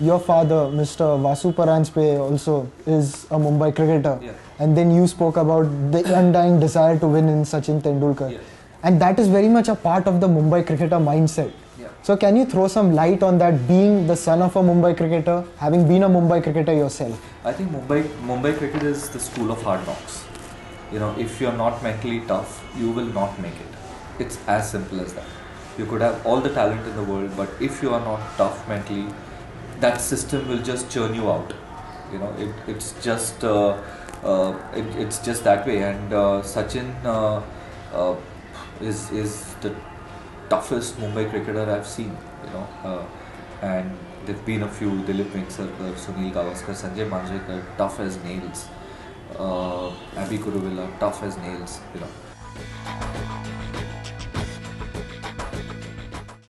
your father, Mr. Vasu Paranjpe, also is a Mumbai cricketer. Yeah. And then you spoke about the undying desire to win in Sachin Tendulkar. Yeah. And that is very much a part of the Mumbai cricketer mindset. Yeah. So, can you throw some light on that, being the son of a Mumbai cricketer, having been a Mumbai cricketer yourself? I think Mumbai Mumbai cricket is the school of hard knocks. You know, if you're not mentally tough, you will not make it. It's as simple as that. You could have all the talent in the world, but if you are not tough mentally, that system will just churn you out. You know, it, it's just uh, uh, it, it's just that way. And uh, Sachin uh, uh, is is the toughest Mumbai cricketer I've seen. You know, uh, and there've been a few Dilip Vengsarkar, Sunil Gavaskar, Sanjay Manjrekar, tough as nails. Abey Kuruvilla, tough as nails. You know.